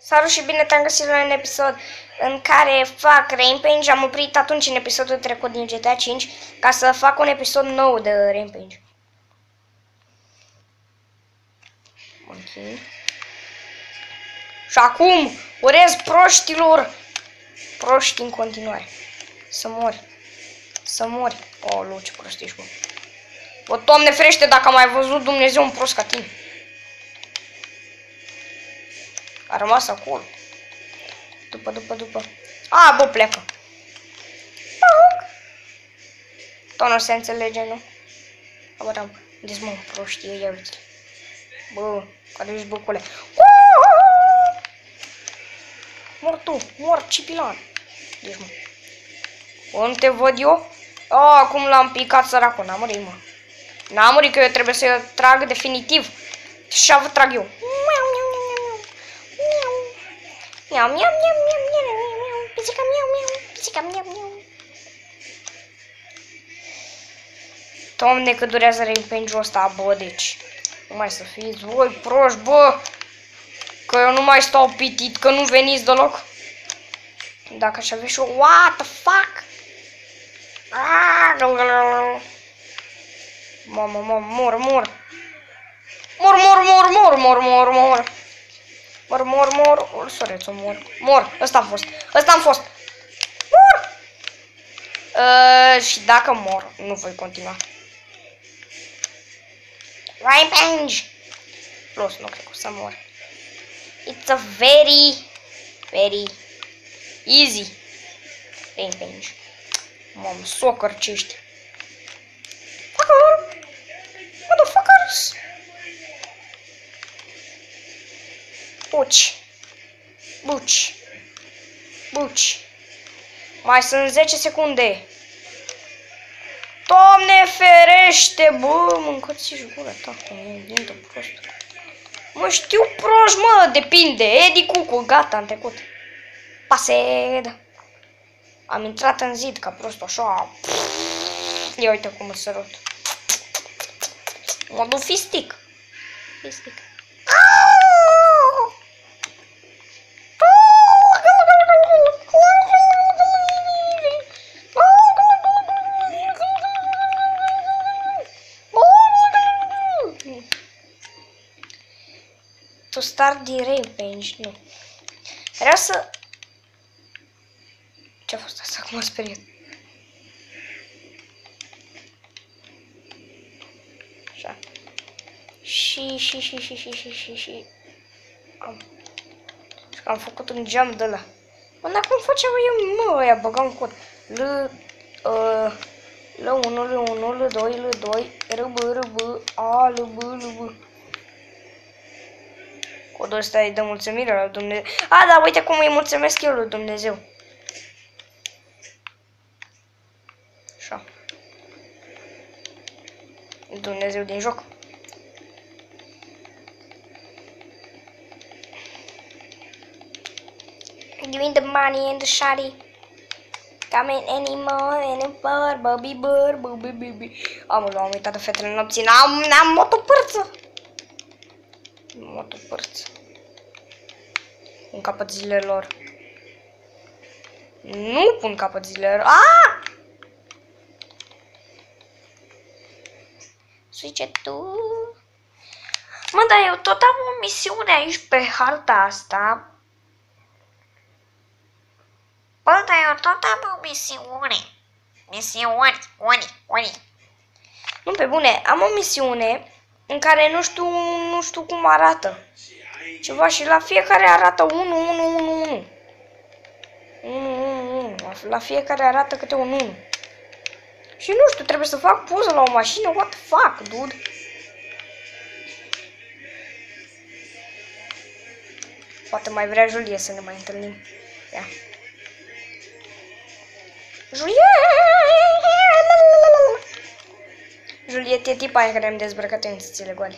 Salut și bine te-am găsit la un episod în care fac Rampage. Am oprit atunci în episodul trecut din GTA 5 ca să fac un episod nou de Rampage. Ok. Și acum urez proștilor proști în continuare. Să mori. Să mori. O, oh, ce prost ești, mă. Bă, Doamne ferește dacă am mai văzut Dumnezeu un prost ca tine. A rămas acolo. După, după, după. A, bă, plecă. Tot nu se înțelege, nu? Abăram. Unde-s mă, proștie, ia uite Bă, care ești băcule? Mor tu, mor, cipilan. Deci, mă. Unde te văd eu? A, acum l-am picat săracul, n-am murit, mă. N-am murit că eu trebuie să trag definitiv. Și vă trag eu. Miau, miau, miau, miau, miau, miau, miau, pisica, miau, miau, pisica, miau, miau. Doamne, cât durează rampage-ul ăsta, bă, deci. Nu mai să fiți voi proști, bă. Că eu nu mai stau pitit, că nu veniți deloc. Dacă aș avea și eu, what the fuck? Mamă, mamă, mor, mor. Mor, mor, mor, mor, mor, mor, mor. Mor, mor, mor. O, sorețul, mor. Mor. Ăsta am fost. Ăsta am fost. Mor! Uh, și dacă mor, nu voi continua. Rampage! Plus, nu cred că o să mor. It's a very, very easy rampage. Mamă, soccer ce ești. Fucker! Buci. Buci. Buci. Mai sunt 10 secunde. Doamne ferește, bă, mâncați-și gura ta, cu minte prost. Mă știu proști, mă, depinde. Edi Cucu, gata, am trecut. Pased. Am intrat în zid ca prost așa. Ia uite cum mă sărut. Mă duc fistic. Fistic. To start din Rampage, nu. Vreau să... Ce-a fost asta? Cum m-a speriat? Așa. Și, și, și, și, și, și, și, și... Am... Și am făcut un geam de la. Mă, dar cum făceam eu, mă, ăia, băgam cod. L, uh, L1, L1, L2, L2, RB, RB, A, LB, LB. Codul ăsta e de mulțumire la Dumnezeu. A, da, uite cum îi mulțumesc eu lui Dumnezeu. Așa. Dumnezeu din joc. Give me the money and the shawty. Coming anymore, anymore, baby bird, baby baby. Am, am uitat de fetele nopții. N-am, n-am motopărță. Motopărță. În capăt zilelor. Nu pun capăt zilelor. Ah! Zice tu. Mă, dar eu tot am o misiune aici pe harta asta. Bă, dar eu tot am o misiune. Misiuni, uni, uni. Nu, pe bune, am o misiune în care nu știu, nu știu cum arată. Ceva și la fiecare arată 1, 1, 1, 1. 1, 1, 1. La fiecare arată câte un 1. Și nu știu, trebuie să fac poză la o mașină. What the fuck, dude? Poate mai vrea Julie să ne mai întâlnim. Ia. Julie! Juliet e tipa dezbrăcat în țâțile goale.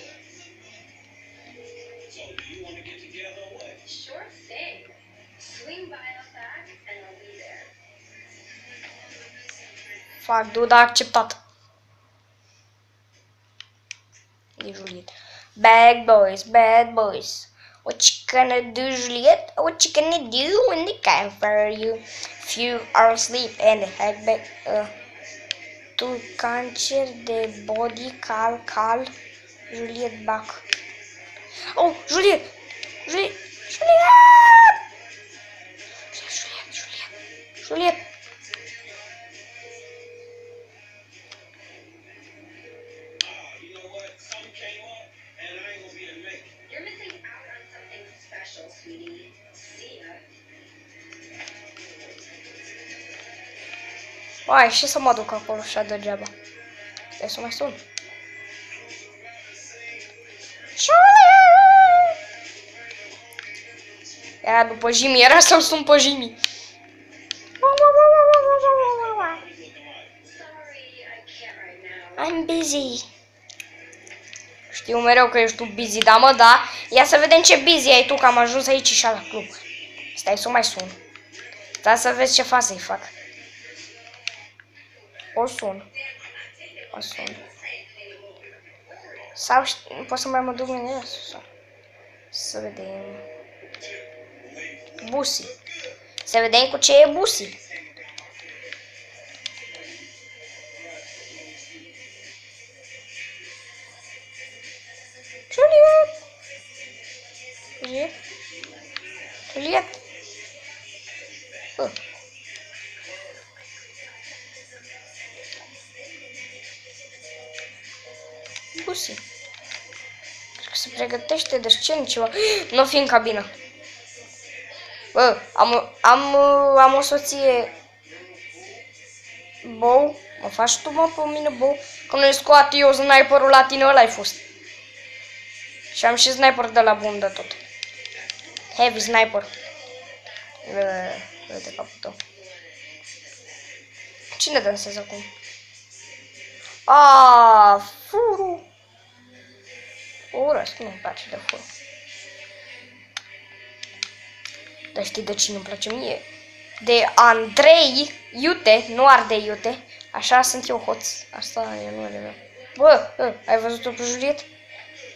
Fac, dude, a acceptat. E Juliet. Bad boys, bad boys. What you gonna do, Juliet? What you gonna do when they come for you? If you are asleep and head back, uh, tu cancer de body, cal, cal, Juliet back. Oh, Juliet! Juliet! Uai, și să mă duc acolo și degeaba. Stai să mai sun. Juliet! Era după Jimmy, era să-l sun pe Jimmy. Sorry, I can't right now. I'm busy. Știu mereu că ești tu busy, da mă, da? Ia să vedem ce busy ai tu, că am ajuns aici și la club. Stai să o mai sun. Stai să vezi ce fac să-i fac. Ou sono. Ou sono. Sabe, não posso mais uma dormir nessa só. Seveden. Busi. que kuće busi. Juliet. Juliet. Juliet. Oh. Busi. Cred că se pregătește de scenă ceva. Nu fi în cabină. Bă, am, am, am o soție Bou, mă faci tu mă pe mine, bou? Că nu scoat eu sniperul la tine, ăla ai fost. Și am și sniper de la bun de tot. Heavy sniper. Vede, vede capul tău. Cine dansează acum? Ah, furu. O urăsc, nu-mi place de furu. Dar știi de cine îmi place mie? De Andrei Iute, nu Ardei Iute. Așa sunt eu hoț. Asta e numele meu. Bă, bă ai văzut-o pe Juliet?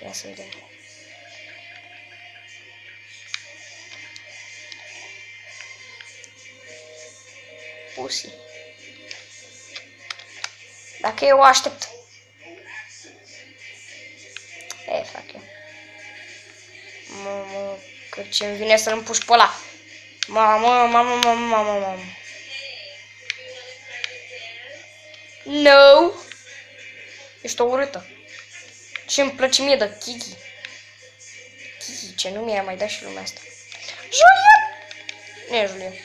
Ia să vedem. Pussy. Dacă eu o aștept. E, fac eu. Mamă, că ce-mi vine să-l împuși pe ăla. Mamă, mamă, mamă, mamă, mamă. No! Ești o urâtă. Ce îmi place mie de Kiki. Kiki, ce nume i-a mai dat și lumea asta. Juliet! Nu e Juliet.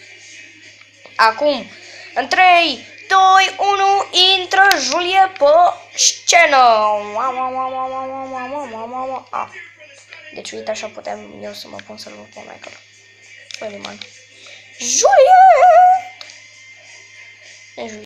Acum, în 3, 2, 1, intră Juliet pe Venom! Ah. Deci uite așa putem eu să mă pun să-l pun Michael. Păi, man. Juliet!